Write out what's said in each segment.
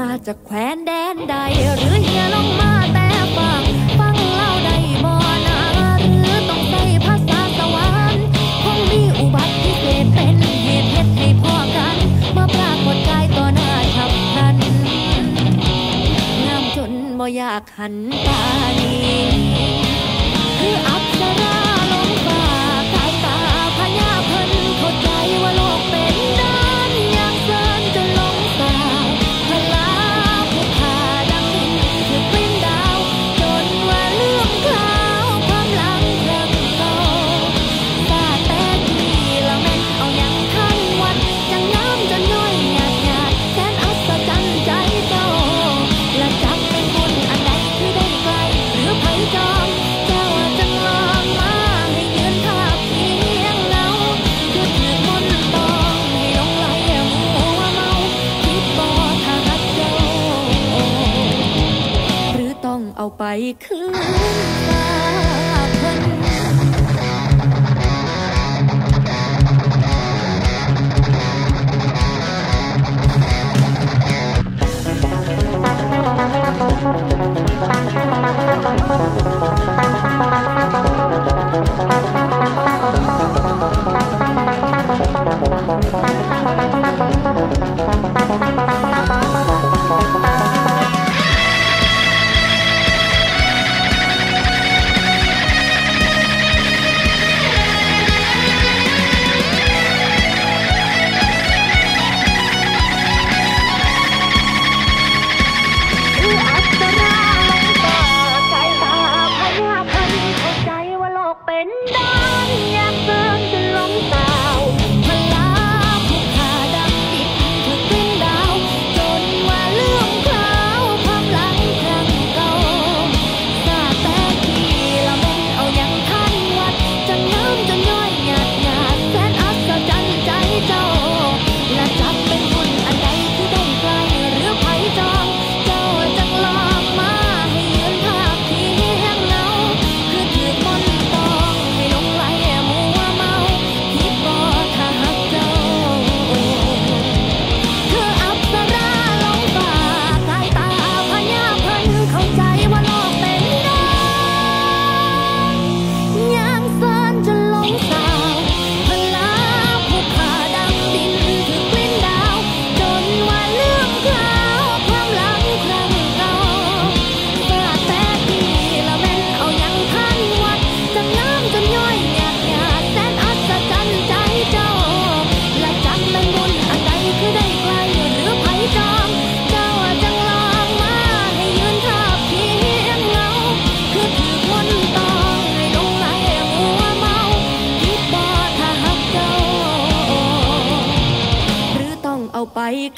มาจากแควนแดนใด หรือเฮียลงมาแต่ฟังฟังเล่าได้บ่นาหรือต้องใส่ภาษาสวรรค์คงมีอุบัติเหตุเป็นเหตุเฮ็ดให้พ่อกัน มาปรากฏกายต่อหน้าฉับพลันงามจนบ่อยากหันตานีคืออัปสรา เอาไปคืนฟ้าพัน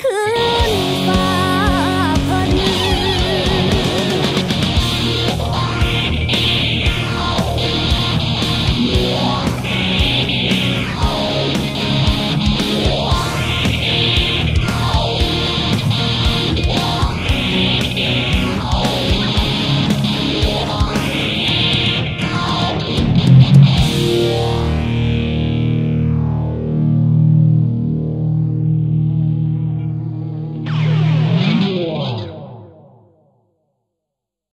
ขึ้นฟ้าพอดี